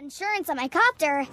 insurance on my copter.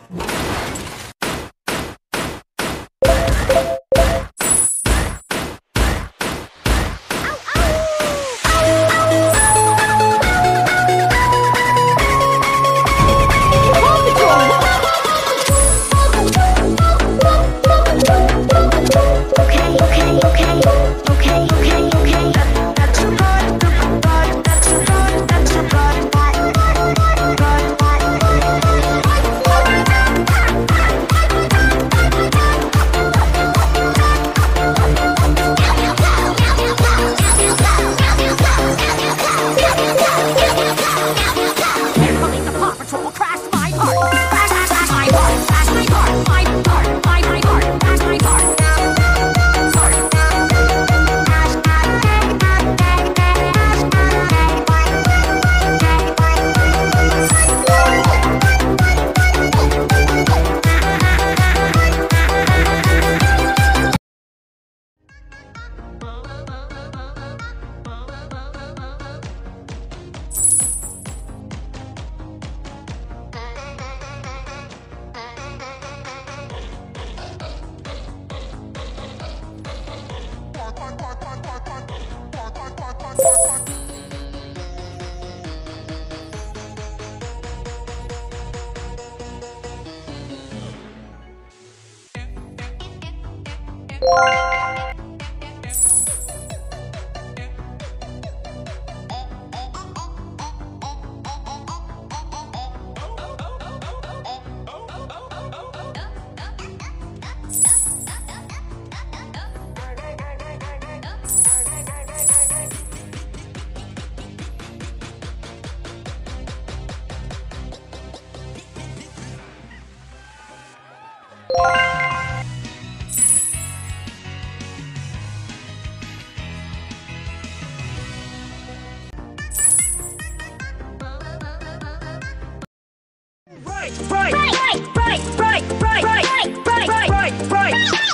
you